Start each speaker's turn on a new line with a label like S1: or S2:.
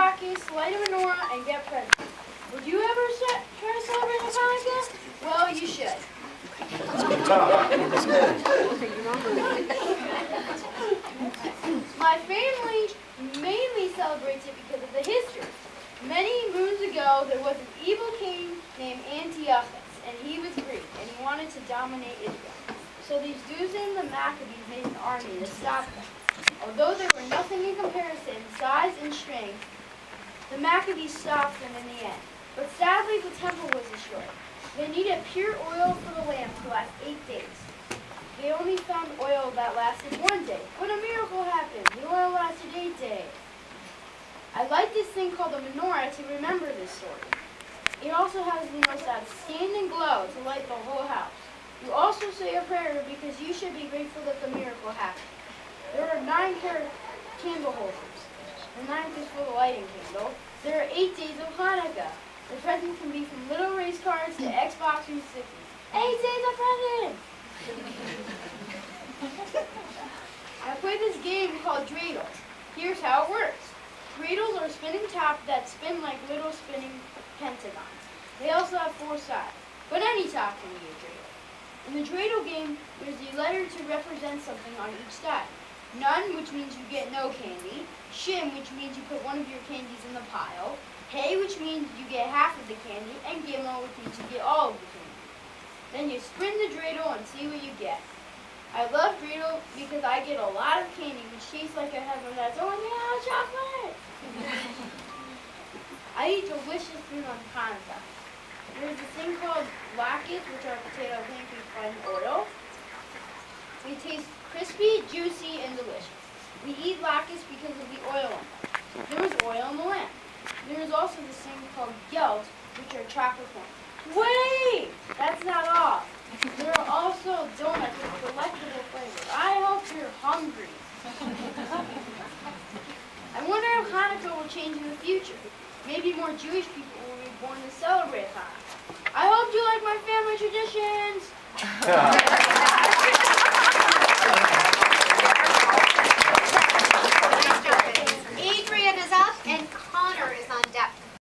S1: latkes, light a menorah, and get presents. Would you ever try to celebrate Hanukkah? Well, you should. My family mainly celebrates it because of the history. Many moons ago, there was an evil king named Antiochus, and he was Greek, and he wanted to dominate Israel. So these Jews and the Maccabees made an army to stop them. Although they were nothing in comparison in size and strength, the Maccabees stopped them in the end. But sadly, the temple was destroyed. They needed pure oil for the lamp to last eight days. They only found oil that lasted one day. But a miracle happened. The oil lasted eight days. I like this thing called a menorah to remember this story. It also has the most outstanding glow to light the whole house. You also say a prayer because you should be grateful that the miracle happened. There are nine candle holders. The ninth is for the lighting candle. There are eight days of Hanukkah. The presents can be from little race cars to Xbox 360. Eight days of presents! I play this game called Dreidel. Here's how it works. Dreidels are spinning tops that spin like little spinning pentagons. They also have four sides, but any top can be a dreidel. In the dreidel game, there's a letter to represent something on each side. Nun, which means you get no candy. Shim, which means you put one of your candies in the pile. Hey, which means you get half of the candy. And Gimel, which means you get all of the candy. Then you spin the dreidel and see what you get. I love dreidel because I get a lot of candy, which tastes like heaven that's only made out of chocolate. I eat delicious food on Hanukkah. There's a thing called latkes, which are potato pancakes fried in oil. They taste crispy, juicy, and delicious. We eat latkes because of the oil in them. There is oil in the lamp. There is also this thing called gelt, which are chocolate coins. Wait! That's not all. There are also donuts with delectable flavors. I hope you're hungry. I wonder if Hanukkah will change in the future. Maybe more Jewish people will be born to celebrate Hanukkah. I hope you like my family traditions.